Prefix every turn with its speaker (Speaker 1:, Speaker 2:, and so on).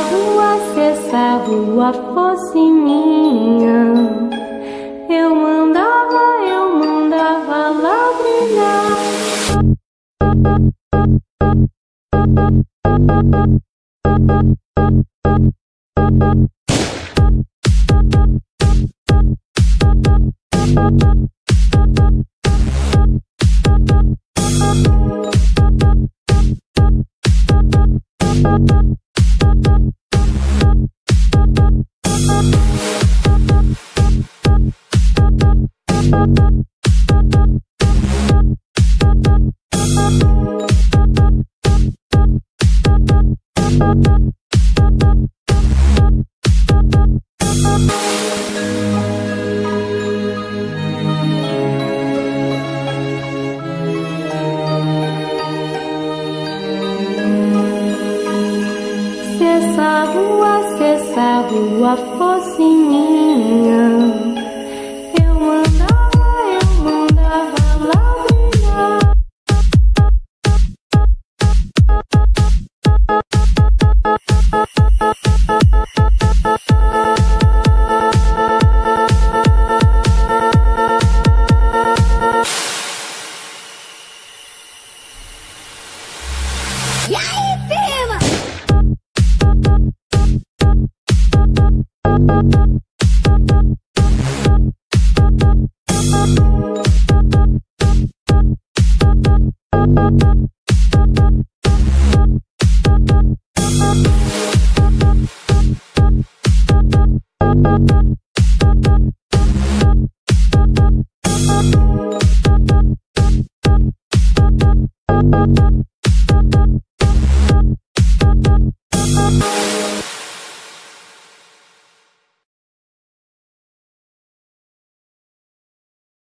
Speaker 1: rua, se essa rua fosse minha, eu mandava, eu mandava lá brilhar. Se essa rua, fosse minha,
Speaker 2: E aí,